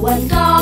Just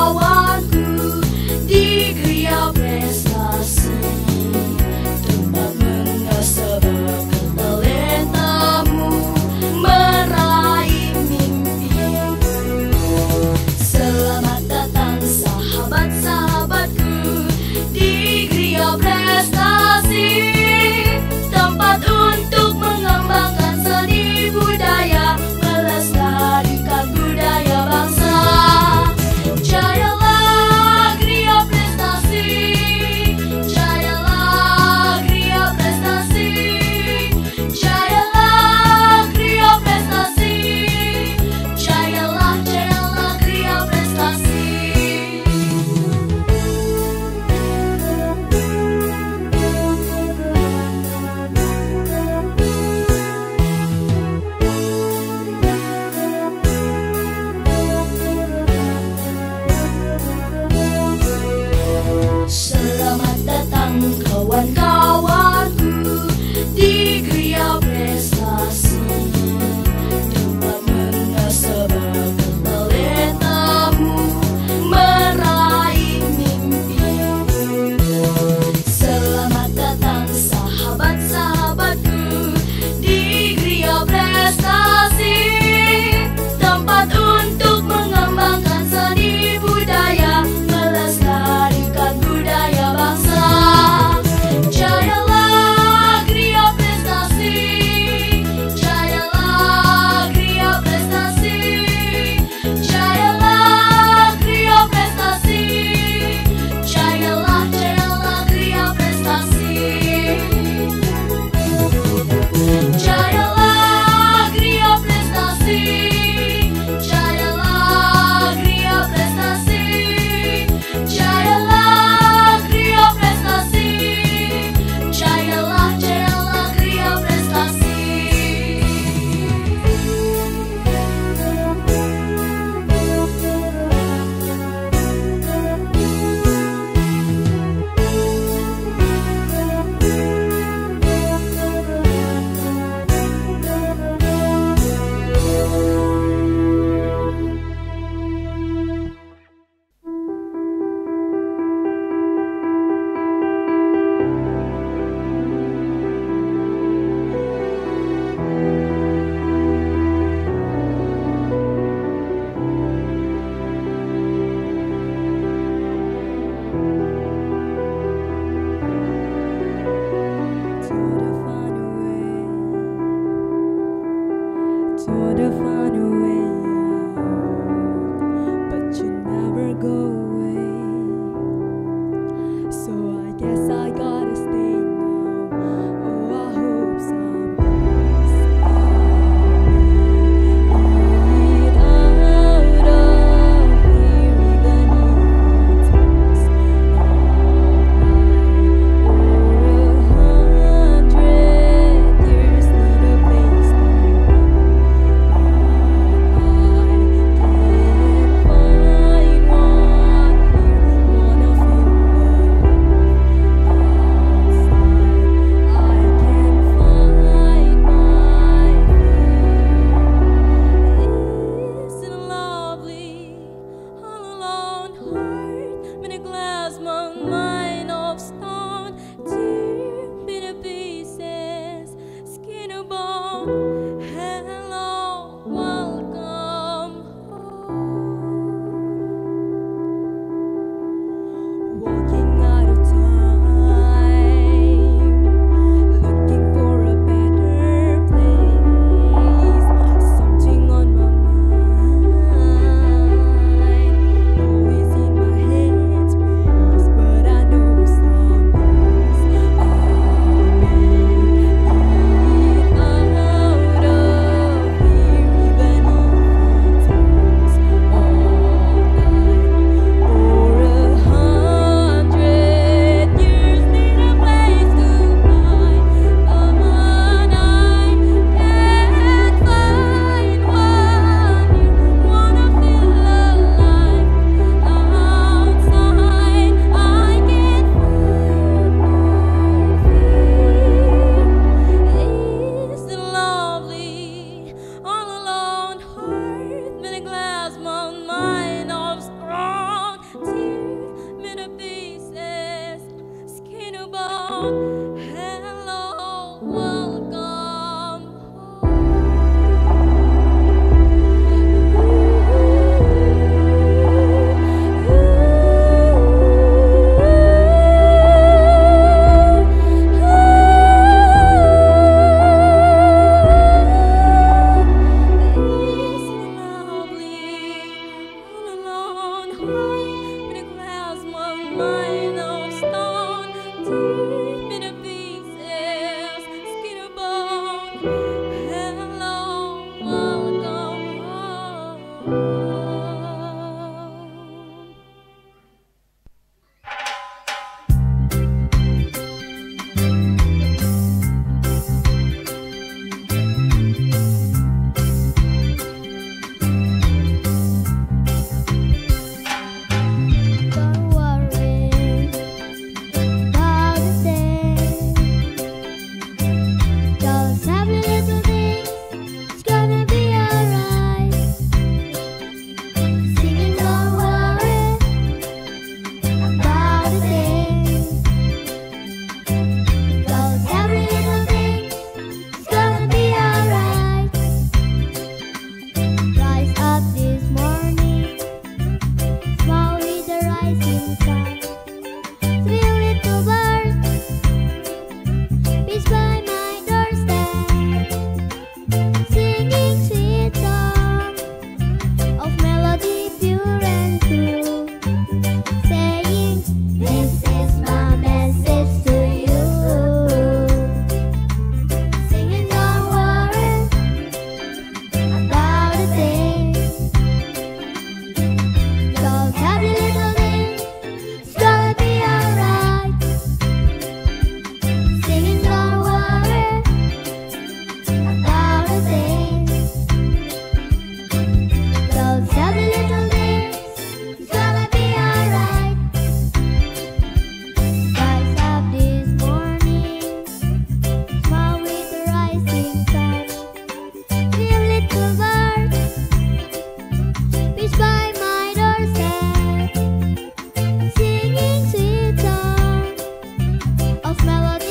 vocabulary. of melody.